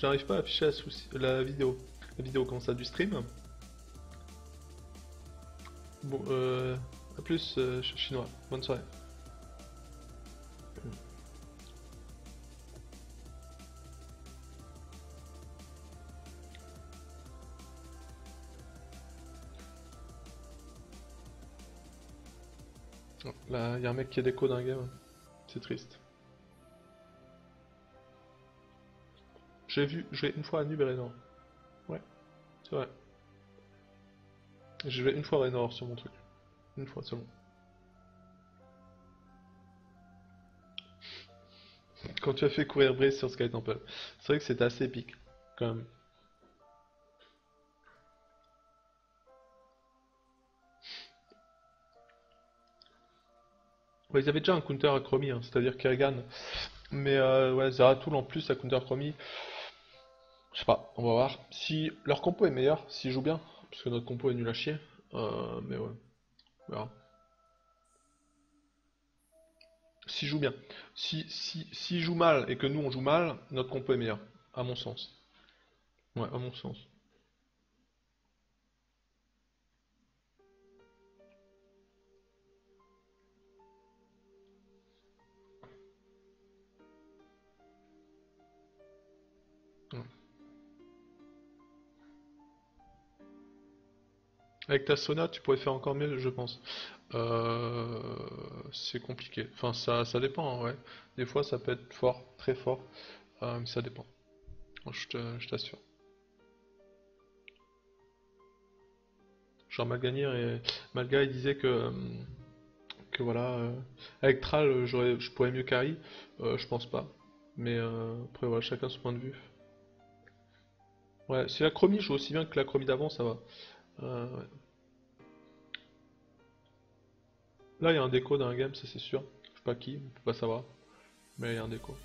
je n'arrive pas à afficher la, vidéo. La vidéo comment ça du stream? Bon, euh, à plus euh, ch- chinois. Bonne soirée. Oh, Là, il y a un mec qui a déco dans un game. C'est triste. J'ai vu jouer une fois à Nub et Raynor. Ouais, c'est vrai. J'ai joué une fois Raynor sur mon truc. Une fois seulement. Quand tu as fait courir Breeze sur Sky Temple. C'est vrai que c'était assez épique, quand même. Ils avaient déjà un counter à Chromie, hein, c'est-à-dire Kerrigan. Mais euh, ouais, Zeratul en plus à counter Chromie. Je sais pas, on va voir. Si leur compo est meilleur, s'ils jouent bien, parce que notre compo est nul à chier. euh, mais ouais, on verra. S'ils jouent bien. Si, si, s'ils jouent mal et que nous on joue mal, notre compo est meilleur, à mon sens. Ouais, à mon sens. Avec ta Sona, tu pourrais faire encore mieux, je pense. Euh, c'est compliqué. Enfin, ça, ça dépend, hein, ouais. Des fois, ça peut être fort, très fort, euh, mais ça dépend. Je t'assure. Genre Malganir et Malga, il disait que, euh, que voilà, euh, avec j'aurais, je pourrais mieux carry. Je pense pas. Mais après, voilà, chacun son point de vue. Ouais, si la chromie joue aussi bien que la chromie d'avant, ça va. Euh. Là, il y a un déco dans un game, ça c'est sûr. Je sais pas qui, on peut pas savoir. Mais il y a un déco.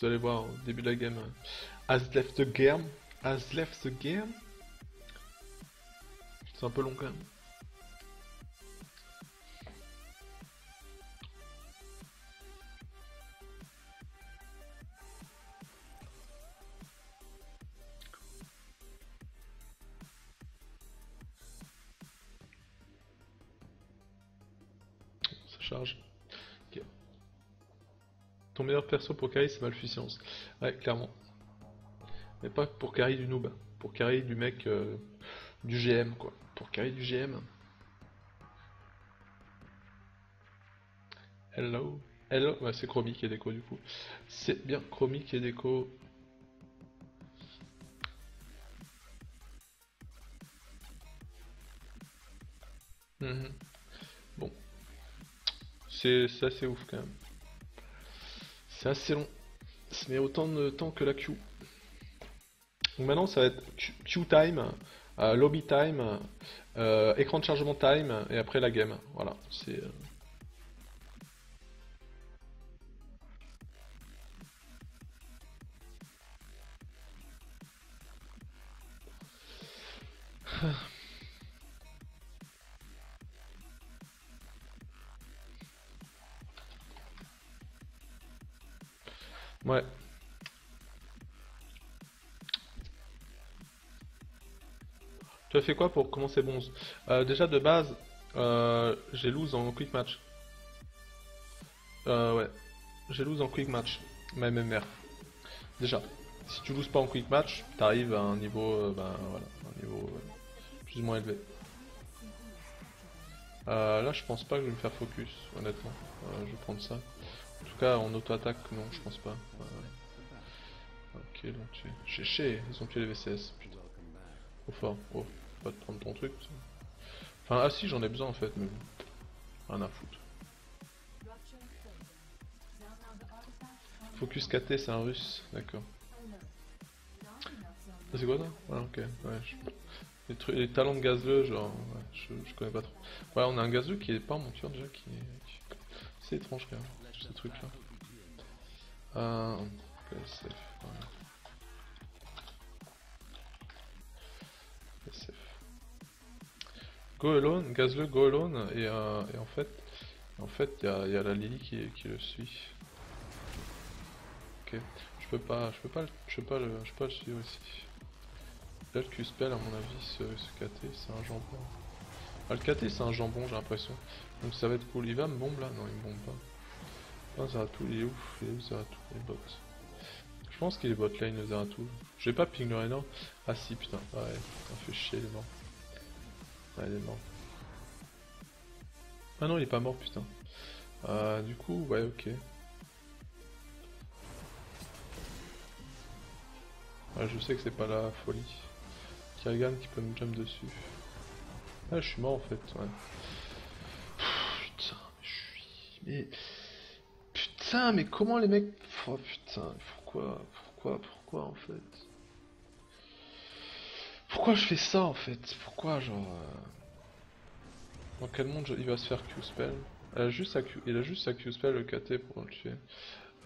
Vous allez voir au début de la game. euh, Has left the game. Has left the game. C'est un peu long quand même. Ton meilleur perso pour carry c'est Malficience. Ouais, clairement. Mais pas pour carry du noob. Pour carry du mec euh, du GM quoi. Pour carry du GM. Hello. Hello. Ouais, c'est Chromie qui est déco du coup. C'est bien Chromie qui est déco. Mhm. C'est assez ouf quand même. C'est assez long. Ça met autant de temps que la queue. Donc maintenant ça va être queue time, euh, lobby time, euh, écran de chargement time et après la game. Voilà, c'est. euh, Fait quoi pour commencer bronze? Euh, déjà de base, euh, j'ai lose en quick match. Euh, ouais, j'ai lose en quick match, ma MMR. Déjà, si tu loses pas en quick match, t'arrives à un niveau, euh, ben voilà, un niveau euh, plus ou moins élevé. Là, je pense pas que je vais me faire focus, honnêtement. Je vais prendre ça. En tout cas, en auto-attaque, non, je pense pas. Ok, donc chier, ils ont tué les VCS, putain. Trop fort. Oh, pas te prendre ton truc. Enfin, ah si, j'en ai besoin en fait, mais. Rien à foutre. Focus KT, c'est un russe, d'accord. Ah, C'est quoi ça? Ok, Les, trucs, les talents de gazeux, genre, ouais, je, connais pas trop. Ouais, on a un gazeux qui est pas en monture déjà, qui est. C'est étrange quand même, ce truc là. Safe. Go alone, Gazle, go alone, et, euh, et en fait, en fait, il y a, la Lily qui, le suit. Ok. peux pas, je peux pas, je peux pas le, je peux pas le suivre ici. Là le Q-Spell à mon avis, ce, KT c'est un jambon. Ah, le KT c'est un jambon j'ai l'impression. Donc ça va être cool. Il va me bombe là Non il me bombe pas. Ah Zeratul il est ouf, il est où Zeratul Il est bot. Je pense qu'il est bot lane. Je vais pas ping le Reno. Ah si putain, ouais, ça fait chier il est Ouais il est mort. Ah non il est pas mort putain. Euh, du coup ouais ok. Ouais, je sais que c'est pas la folie. Kirgan qui peut me jump dessus. Ah, je suis mort en fait, ouais. putain, je suis. Mais. Putain, mais comment les mecs. Oh putain, pourquoi Pourquoi Pourquoi en fait? Pourquoi je fais ça en fait? Pourquoi genre. Euh, dans quel monde il va se faire Q-Spell? Il a juste sa Q-Spell le KT pour le tuer.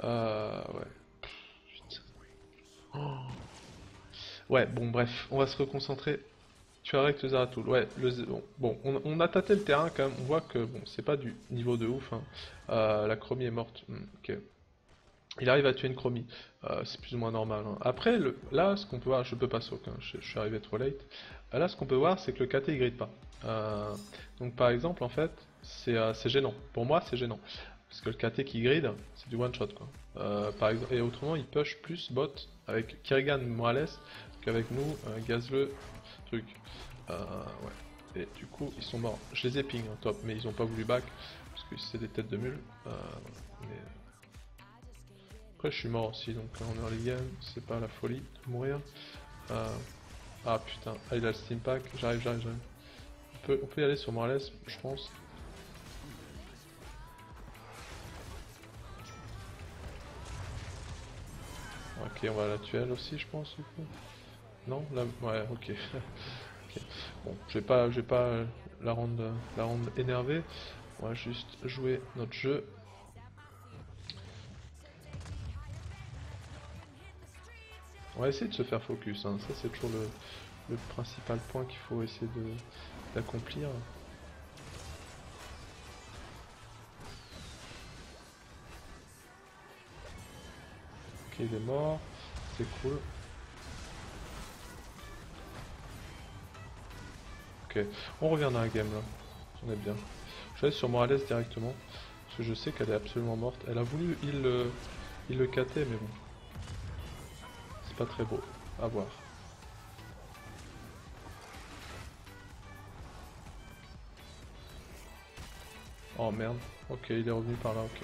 Ah ouais. Putain. Oh. Ouais, bon, bref, on va se reconcentrer. Tu le Zeratul. Ouais, le, bon, on, a tâté le terrain quand même. On voit que bon, c'est pas du niveau de ouf. Hein. Euh, la chromie est morte. Hmm, ok. Il arrive à tuer une chromie. Euh, c'est plus ou moins normal. Hein. Après, le, là, ce qu'on peut voir, je peux pas sauter. Hein. Je, suis arrivé trop late. Euh, là, ce qu'on peut voir, c'est que le KT il gride pas. donc, par exemple, en fait, c'est gênant. Pour moi, c'est gênant. Parce que le KT qui grid, c'est du one shot quoi. par et autrement, il push plus bot avec Kirigan Morales avec nous, un gazeux truc. Euh. Et du coup, ils sont morts. Je les ai ping, hein, top, mais ils ont pas voulu back, parce que c'est des têtes de mule. Euh. Je suis mort aussi, donc en early game, c'est pas la folie de mourir. Euh... Ah putain, ah, il a le steam pack, j'arrive, j'arrive, j'arrive. On peut, on peut y aller sur Morales, je pense. Ok, on va la tuer elle aussi, je pense, du coup. Non là, Ouais, ok. Bon, je vais pas, je vais pas la rendre, la rendre énervée. On va juste jouer notre jeu. On va essayer de se faire focus, hein. ça c'est toujours le, principal point qu'il faut essayer d'accomplir. Ok, il est mort, c'est cool. on revient dans la game là. On est bien. Je vais sur Morales directement. Parce que je sais qu'elle est absolument morte. Elle a voulu il il le cater, mais bon. Pas très beau. À voir. Oh merde. Ok, il est revenu par là, ok.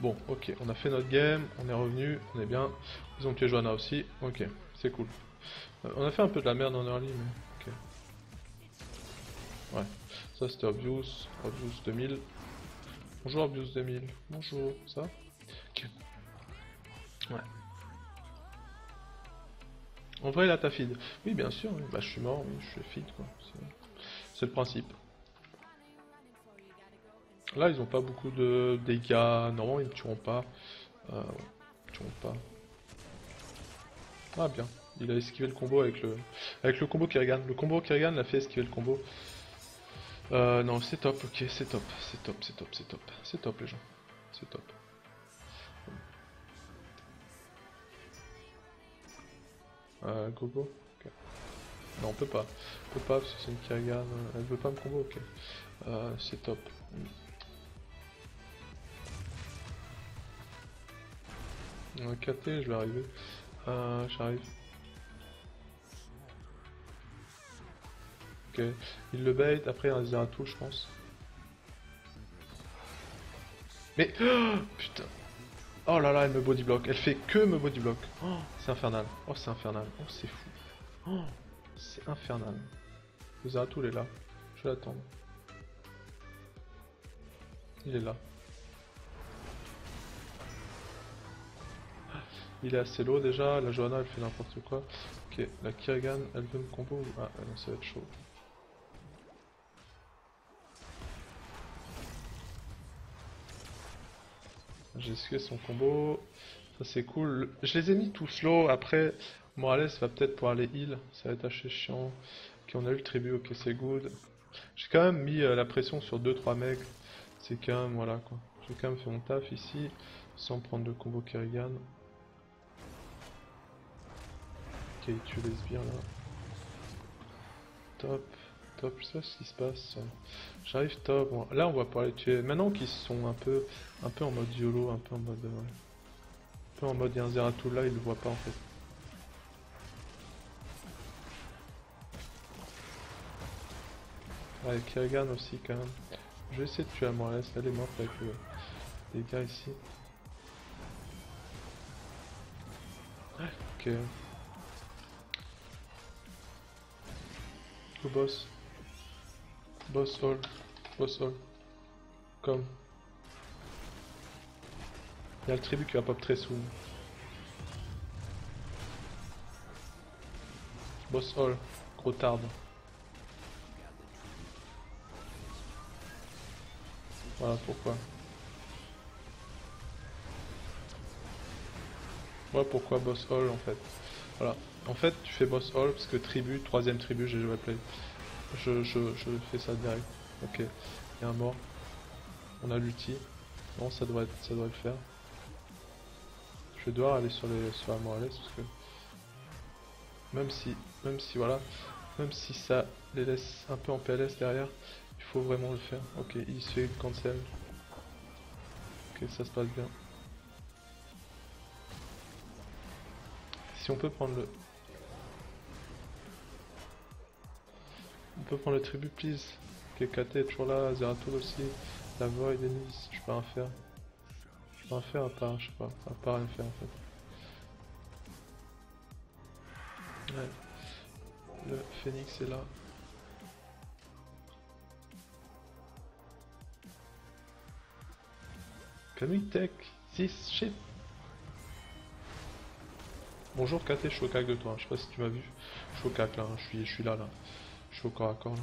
Bon, ok, on a fait notre game, on est revenu, on est bien. Ils ont tué Joanna aussi, ok, c'est cool. Euh, on a fait un peu de la merde en early, mais Ouais, ça c'était Obvious, Obvious 2000. Bonjour Obvious 2000, bonjour, ça Ok. Ouais. En vrai, là, t'as feed. Oui, bien sûr, bah je suis mort, je suis feed, quoi. C'est le principe. Là, ils ont pas beaucoup de dégâts. Normalement, ils ne tueront pas. Euh, tueront pas. Ah, bien. Il a esquivé le combo avec le avec le combo Kirrigan. Le combo Kirrigan l'a fait esquiver le combo. Euh, non, c'est top, ok, c'est top, c'est top, c'est top, c'est top, c'est top les gens, c'est top. Euh, gogo Non, on peut pas, on peut pas parce que c'est une Kirigane, elle veut pas me combo, ok. Euh, c'est top. Un KT, je vais arriver. Euh, j'arrive. il le bait, après il un tout je pense. Mais... Putain Oh là là, elle me bodyblock. Elle fait que me bodyblock. Oh, c'est infernal. Oh, c'est infernal. Oh, c'est fou. Oh, c'est infernal. Le Zeratul est là. Je vais l'attendre. Il est là. Il est assez low déjà. La Johanna, elle fait n'importe quoi. Ok, la Kirgan, elle veut me combo. Ah, non, ça va être chaud. J'ai esquivé son combo. Ça c'est cool. Je les ai mis tous slow. Après, Morales va peut-être pouvoir les heal. Ça va être assez chiant. Ok, on a eu le tribut. Ok, c'est good. J'ai quand même mis euh, la pression sur 2-3 mecs. C'est quand même, voilà quoi. J'ai quand même fait mon taf ici. Sans prendre le combo Kerrigan. il tue les sbires là. Top, top, je sais pas ce qui se passe. J'arrive top. Là on va pouvoir les tuer. Maintenant qu'ils sont un peu un peu en mode YOLO, un peu en mode. Euh, un peu en mode un Zeratul là, il le voit pas en fait. Avec Kerrigan aussi quand même. Je vais essayer de tuer la Morales, elle est morte avec les gars ici. Ok. Go boss. Boss all. Boss all. Comme. Il y a le tribu qui va pop très soon. Boss all. Gros tarde. Voilà pourquoi. Ouais, pourquoi boss all en fait. Voilà. En fait, tu fais boss all parce que tribu, troisième tribu, j'ai joué play. Je, je, fais ça direct. Ok. Il y a un mort. On a l'ulti. Bon, ça doit, être, ça doit le faire. Je vais devoir aller sur, les, sur la Morales parce que même si, même si voilà, même si ça les laisse un peu en PLS derrière, il faut vraiment le faire. Ok, il se fait cancel. Ok, ça se passe bien. Si on peut prendre le... On peut prendre le tribu, please. Ok, KT est toujours là, Zeratul aussi. La Void, Denis, je peux rien faire. Je peux rien faire à part, je sais pas, à part rien faire en fait. Ouais. Le phénix est là. Camille Tech, 6 shit. Bonjour KT, je suis au cac de toi, je sais pas si tu m'as vu. Je suis au cac là, hein. je suis là là. Je suis au corps à corps là.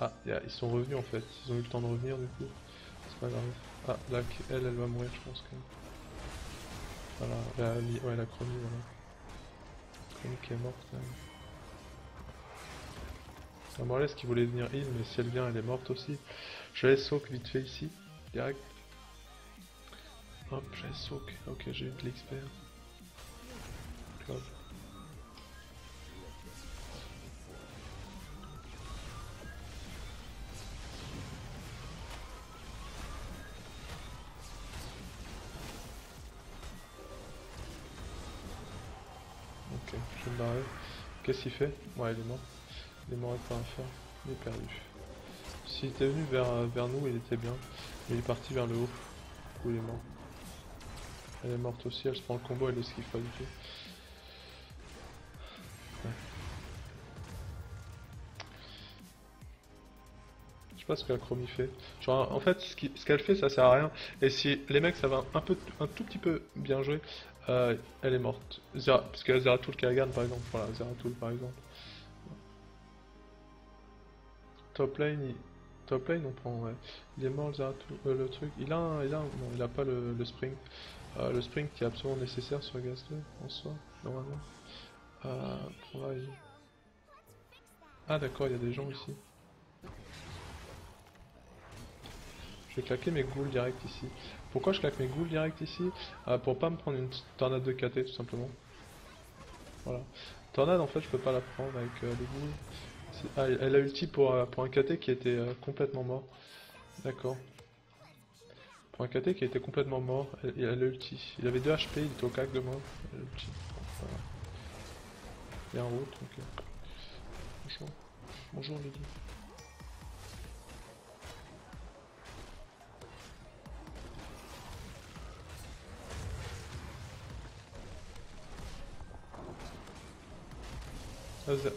Ah, ils sont revenus en fait, ils ont eu le temps de revenir du coup. C'est pas grave. Ah, là, elle, elle va mourir je pense quand même. Voilà, la, ouais, la chromie, voilà. Chromie qui est morte quand même. La Morlaise qui voulait venir in, mais si elle vient, elle est morte aussi. Je laisse soak vite fait ici, direct. Hop, je laisse soak. Ok, j'ai eu de l'expert. Qu'est-ce qu'il fait Ouais, il est mort. Il est mort avec un faire. Il est perdu. S'il était venu vers, vers nous, il était bien. il est parti vers le haut. Du il est mort. Elle est morte aussi, elle se prend le combo, elle esquive pas du tout. Je sais pas ce que la chromie fait. Genre, en fait, ce qu'elle fait, ça sert à rien. Et si les mecs, va un, peu, un tout petit peu bien jouer, euh, elle est morte. Zera, parce qu'il y a Zeratul qui regarde, par exemple. Voilà, Zeratul, par exemple. Top lane. Top lane, on prend, ouais. Il est mort, Zeratul, euh, le truc. Il a un, il a non, il a pas le, le spring. Euh, le spring qui est absolument nécessaire sur Gaz 2 en soi, normalement. Euh, Ah d'accord, il y a des gens ici. Je vais claquer mes ghouls direct ici. Pourquoi je claque mes ghouls direct ici euh, Pour pas me prendre une tornade de KT tout simplement. Voilà. Tornade en fait je peux pas la prendre avec les ghouls. Ah, elle a ulti pour, pour un KT qui était complètement mort. D'accord. Pour un KT qui était complètement mort, il a l'ulti. Il avait 2 HP, il était au cac de moi. L'ulti. Voilà. Il y a un route, ok. Bonjour. Bonjour Lily.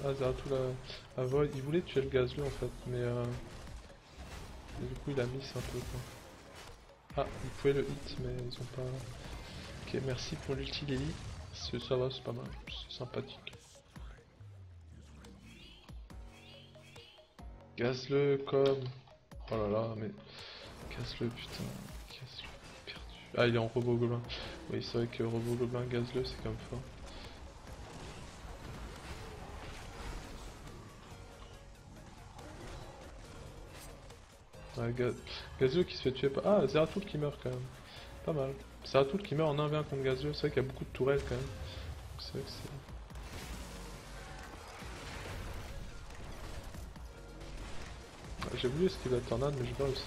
Azaratul a, a Void, il voulait tuer le gazeux en fait, mais, euh, du coup il a miss un peu quoi. Ah, vous pouvez le hit, mais ils ont pas... Ok, merci pour l'ulti Lily. Ça va, c'est pas mal, c'est sympathique. Gaz-le comme... Oh là là, mais... Casse-le, putain. Casse-le, perdu. Ah, il est en robot gobelin. Oui, c'est vrai que robot gobelin, gaz-le, c'est comme fort. Gazio qui se fait tuer par... Ah, Zeratul qui meurt quand même. Pas mal. Zeratul qui meurt en 1v1 contre Gazio, c'est vrai qu'il y a beaucoup de tourelles quand même. C'est vrai que c'est... Ah, j'ai voulu esquiver la tornade, mais je pas aussi.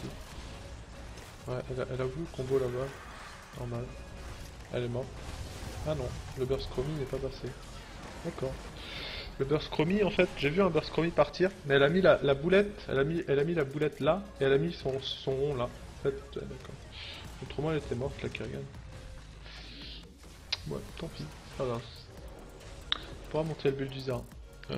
Ouais, elle a, elle a voulu le combo là-bas. Normal. Elle est morte. Ah non, le burst chromie n'est pas passé. D'accord. Le burst chromie, en fait, j'ai vu un burst chromie partir, mais elle a mis la, la, boulette, elle a mis, elle a mis la boulette là, et elle a mis son, rond là. D'accord. Autrement, elle était morte, la Kerrigan. Ouais, tant pis, pas grave. On pourra monter le build du Zara. Euh...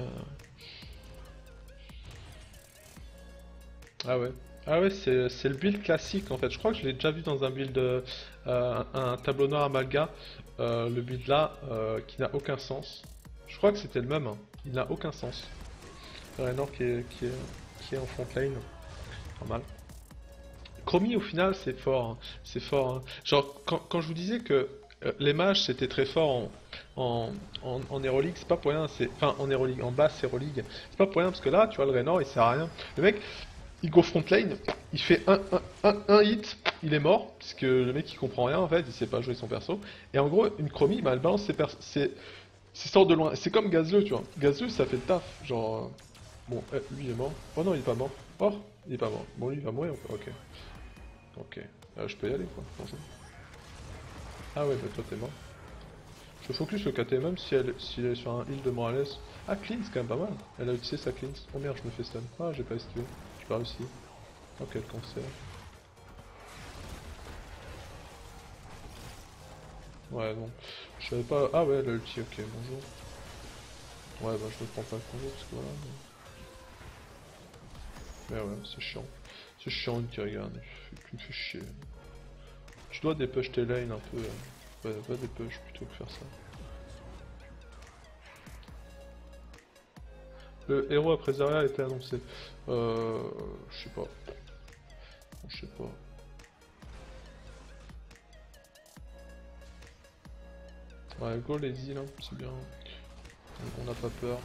Ah ouais. Ah ouais, c'est le build classique en fait. Je crois que je l'ai déjà vu dans un build, euh, un, tableau noir Amalga. Euh, le build là, euh, qui n'a aucun sens. Je crois que c'était le même. Hein. Il n'a aucun sens. Raynor qui est, qui, est, en front lane. Normal. Chromie au final c'est fort. Hein. C'est fort. Hein. Genre quand, quand, je vous disais que euh, les mages c'était très fort en, en, c'est pas pour rien. Enfin en Aeroleague, en basse Aeroleague. C'est pas pour rien parce que là, tu vois, le Raynor il sert à rien. Le mec, il go front lane, il fait un, hit, il est mort, parce que le mec il comprend rien en fait, il sait pas jouer son perso. Et en gros, une chromie, bah, elle balance ses, ses, ses sorts de loin. C'est comme Gazleux, tu vois. Gazleux, ça fait le taf. Genre. Euh, bon, eh, lui il est mort. Oh non, il est pas mort. Oh, il est pas mort. Bon, lui il va mourir. Ok. Ok. Euh, je peux y aller quoi. Ah ouais, bah toi t'es mort. Je focus le KT même si elle, si elle est sur un heal de Morales. Ah, clean, c'est quand même pas mal. Elle a utilisé sa clean. Oh merde, je me fais stun. Ah, j'ai pas esquivé. J'ai pas réussi. Oh, quel cancer. Ouais, non. Je savais pas. Ah, ouais, l'ulti, ok, bonjour. Ouais, bah, je ne prends pas le bonjour parce que voilà. Mais, ouais, c'est chiant. C'est chiant une regarde. Tu me fais chier. Tu dois dépush tes lanes un peu. Ouais, pas dépush plutôt que faire ça. Le héros après Zarya a été annoncé. Euh. Je sais pas. Je sais pas. Ouais, go les îles, c'est bien. On n'a pas peur.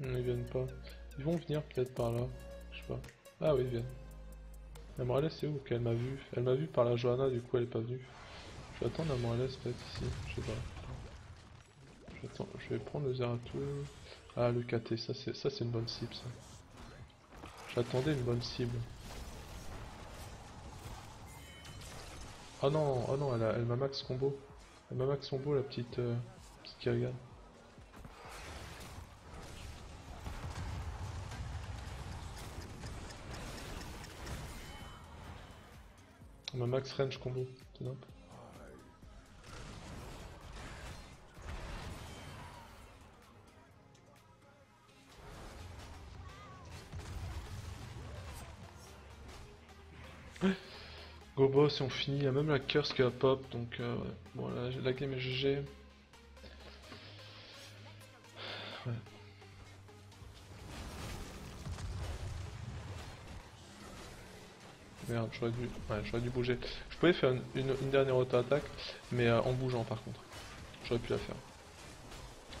Ils viennent pas. Ils vont venir peut-être par là. Je sais pas. Ah oui, viennent. La Morales c'est où qu'elle m'a vu Elle m'a vu par la Johanna, du coup elle est pas venue. Je vais attendre la Morales peut-être ici. Je sais pas. Je vais prendre le Zeratul. Ah le KT, ça c'est une bonne cible ça. J'attendais une bonne cible. Oh non, oh non, elle, elle m'a max combo. Elle m'a max combo la petite, euh. Ma max range combo, top. Go boss et on finit, il y a même la curse qui a pop donc euh. Bon là la game est GG. Merde, j'aurais dû... Ouais, dû bouger. Je pouvais faire une, dernière auto-attaque, mais euh, en bougeant par contre. J'aurais pu la faire.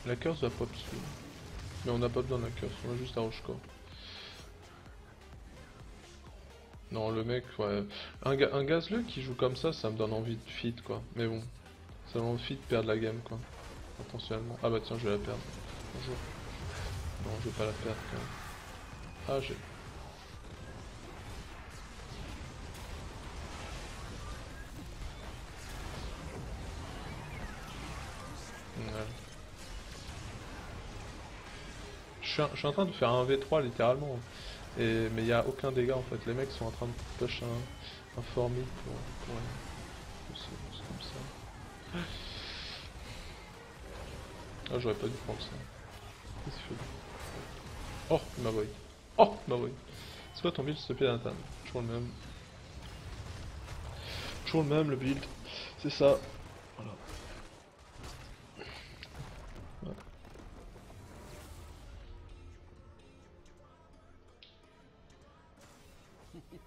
La curse va pop dessus. Mais on n'a pas besoin de la curse, on a juste un roche Non, le mec, ouais. Un, ga un gazleux qui joue comme ça, ça me donne envie de feed, quoi. Mais bon, ça donne envie de perdre la game, quoi. Potentiellement. Ah bah tiens, je vais la perdre. Bonjour. Non, je vais pas la perdre, quand même. Ah, j'ai... Je suis, en train de faire un V3 littéralement. Mais il n'y a aucun dégât en fait. Les mecs sont en train de push un, un pour, pour comme ça. Ah, j'aurais pas dû prendre ça. Qu'est-ce qu'il fait Oh, m'a void. Oh, m'a void. C'est quoi ton build, s'il te plaît, Nathan? Toujours le même. Toujours le même, le build. C'est ça. Voilà.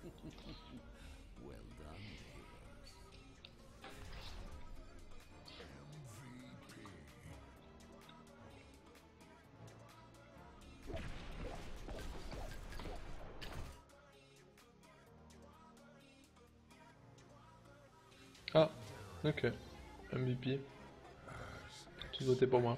well done, Ah, ok. MVP. Tout voté pour moi.